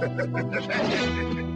Música